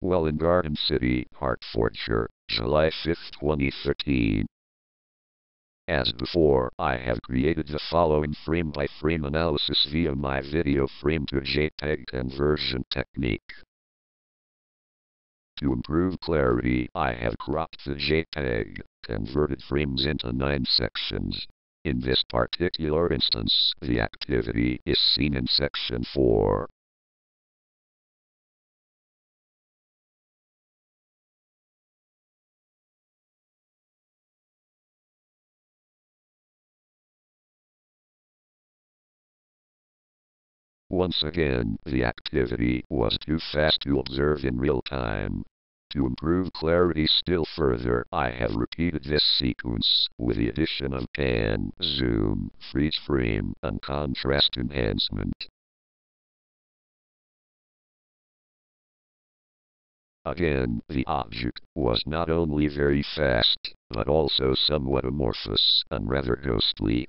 Welwyn Garden City, Hertfordshire, July 5, 2013. As before, I have created the following frame-by-frame analysis via my video frame to JPEG conversion technique. To improve clarity, I have cropped the JPEG converted frames into nine sections. In this particular instance, the activity is seen in section 4. Once again, the activity was too fast to observe in real time. To improve clarity still further, I have repeated this sequence with the addition of pan, zoom, freeze frame, and contrast enhancement. Again, the object was not only very fast, but also somewhat amorphous and rather ghostly.